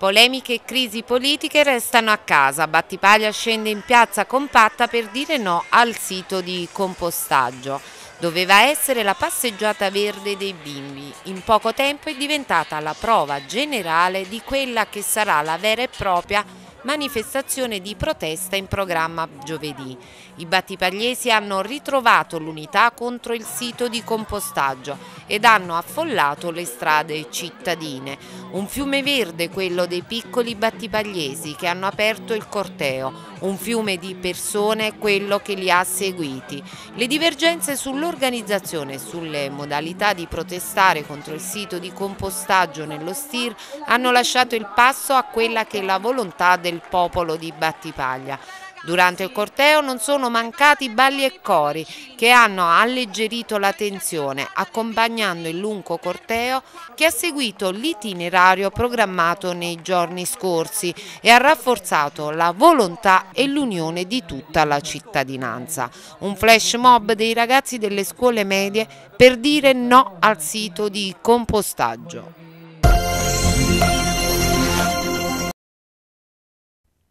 Polemiche e crisi politiche restano a casa. Battipaglia scende in piazza compatta per dire no al sito di compostaggio. Doveva essere la passeggiata verde dei bimbi. In poco tempo è diventata la prova generale di quella che sarà la vera e propria manifestazione di protesta in programma giovedì. I battipagliesi hanno ritrovato l'unità contro il sito di compostaggio ed hanno affollato le strade cittadine. Un fiume verde quello dei piccoli battipagliesi che hanno aperto il corteo, un fiume di persone quello che li ha seguiti. Le divergenze sull'organizzazione e sulle modalità di protestare contro il sito di compostaggio nello STIR hanno lasciato il passo a quella che è la volontà del popolo di Battipaglia Durante il corteo non sono mancati balli e cori che hanno alleggerito la tensione, accompagnando il lungo corteo che ha seguito l'itinerario programmato nei giorni scorsi e ha rafforzato la volontà e l'unione di tutta la cittadinanza. Un flash mob dei ragazzi delle scuole medie per dire no al sito di compostaggio.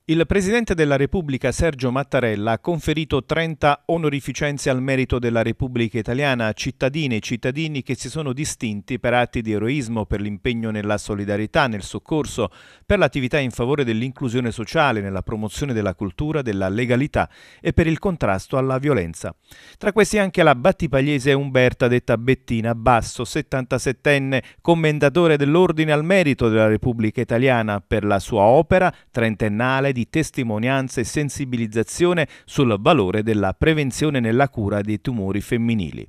Il Presidente della Repubblica Sergio Mattarella ha conferito 30 onorificenze al merito della Repubblica Italiana a cittadine e cittadini che si sono distinti per atti di eroismo, per l'impegno nella solidarietà, nel soccorso, per l'attività in favore dell'inclusione sociale, nella promozione della cultura, della legalità e per il contrasto alla violenza. Tra questi anche la battipagliese Umberta detta Bettina Basso, 77enne, commendatore dell'Ordine al merito della Repubblica Italiana per la sua opera trentennale di testimonianza e sensibilizzazione sul valore della prevenzione nella cura dei tumori femminili.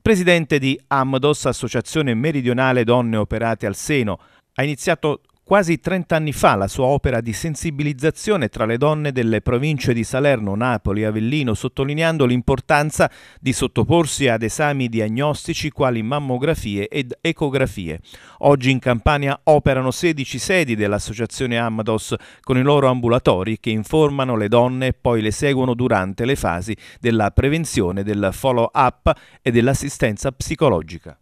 Presidente di AMDOS, Associazione Meridionale Donne Operate al Seno, ha iniziato quasi 30 anni fa la sua opera di sensibilizzazione tra le donne delle province di Salerno, Napoli e Avellino, sottolineando l'importanza di sottoporsi ad esami diagnostici quali mammografie ed ecografie. Oggi in Campania operano 16 sedi dell'associazione Amados con i loro ambulatori che informano le donne e poi le seguono durante le fasi della prevenzione, del follow-up e dell'assistenza psicologica.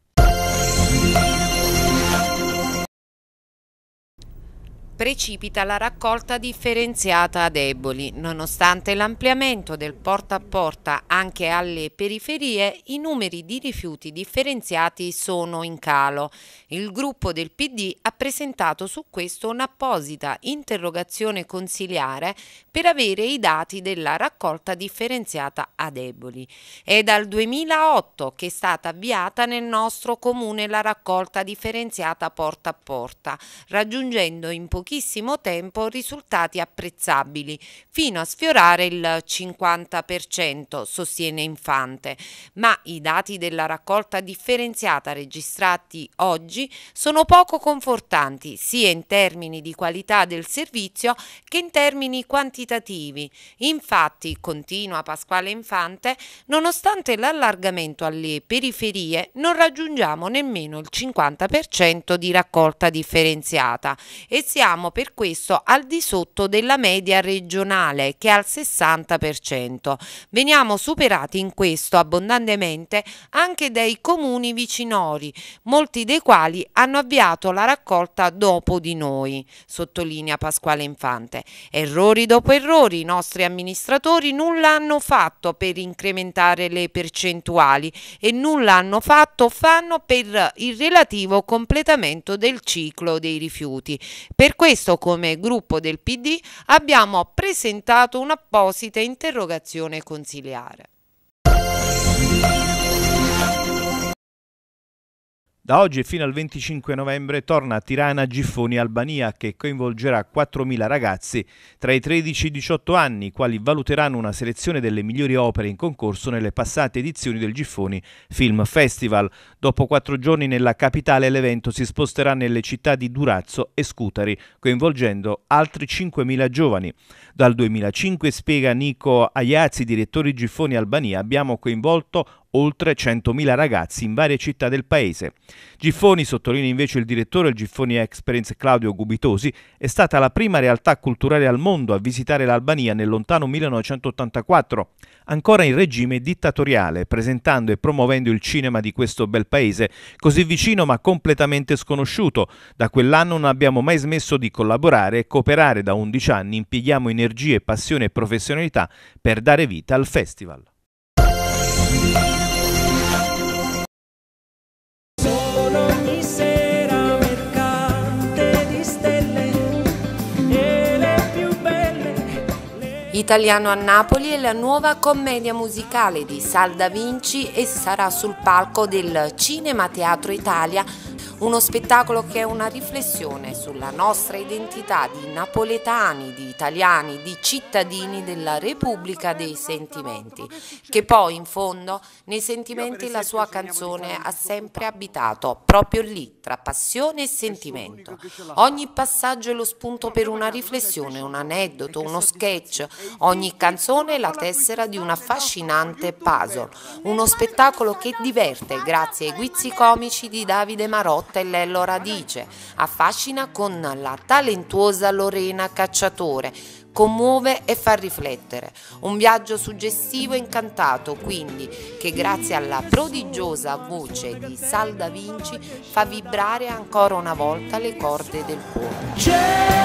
Precipita la raccolta differenziata a deboli. Nonostante l'ampliamento del porta a porta anche alle periferie, i numeri di rifiuti differenziati sono in calo. Il gruppo del PD ha presentato su questo un'apposita interrogazione consiliare per avere i dati della raccolta differenziata a deboli. È dal 2008 che è stata avviata nel nostro comune la raccolta differenziata porta a porta, raggiungendo in pochissimo pochissimo tempo risultati apprezzabili, fino a sfiorare il 50%, sostiene Infante, ma i dati della raccolta differenziata registrati oggi sono poco confortanti sia in termini di qualità del servizio che in termini quantitativi. Infatti, continua Pasquale Infante, nonostante l'allargamento alle periferie non raggiungiamo nemmeno il 50% di raccolta differenziata e siamo siamo per questo al di sotto della media regionale che è al 60%. Veniamo superati in questo abbondantemente anche dai comuni vicinori, molti dei quali hanno avviato la raccolta dopo di noi, sottolinea Pasquale Infante. Errori dopo errori, i nostri amministratori nulla hanno fatto per incrementare le percentuali e nulla hanno fatto fanno per il relativo completamento del ciclo dei rifiuti. Per questo questo come gruppo del PD abbiamo presentato un'apposita interrogazione consiliare. Da oggi fino al 25 novembre torna a Tirana Giffoni Albania che coinvolgerà 4.000 ragazzi tra i 13 e i 18 anni, i quali valuteranno una selezione delle migliori opere in concorso nelle passate edizioni del Giffoni Film Festival. Dopo quattro giorni nella capitale l'evento si sposterà nelle città di Durazzo e Scutari, coinvolgendo altri 5.000 giovani. Dal 2005, spiega Nico Aiazzi, direttore Giffoni Albania, abbiamo coinvolto oltre 100.000 ragazzi in varie città del paese. Giffoni, sottolinea invece il direttore del Giffoni Experience Claudio Gubitosi, è stata la prima realtà culturale al mondo a visitare l'Albania nel lontano 1984. ancora in regime dittatoriale, presentando e promuovendo il cinema di questo bel paese, così vicino ma completamente sconosciuto. Da quell'anno non abbiamo mai smesso di collaborare e cooperare da 11 anni, impieghiamo energie, passione e professionalità per dare vita al festival. Italiano a Napoli è la nuova commedia musicale di Salda Vinci e sarà sul palco del Cinema Teatro Italia uno spettacolo che è una riflessione sulla nostra identità di napoletani, di italiani, di cittadini della Repubblica dei Sentimenti, che poi in fondo nei sentimenti la sua canzone ha sempre abitato, proprio lì, tra passione e sentimento. Ogni passaggio è lo spunto per una riflessione, un aneddoto, uno sketch, ogni canzone è la tessera di un affascinante puzzle, uno spettacolo che diverte grazie ai guizzi comici di Davide Marotta Lello Radice, affascina con la talentuosa Lorena Cacciatore, commuove e fa riflettere. Un viaggio suggestivo e incantato, quindi, che grazie alla prodigiosa voce di Salda Vinci fa vibrare ancora una volta le corde del cuore.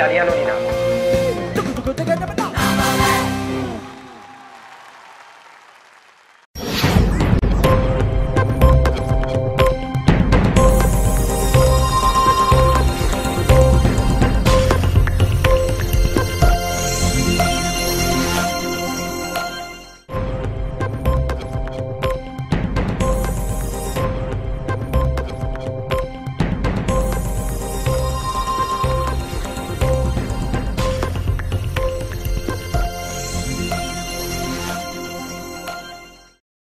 Italiano di Napoli.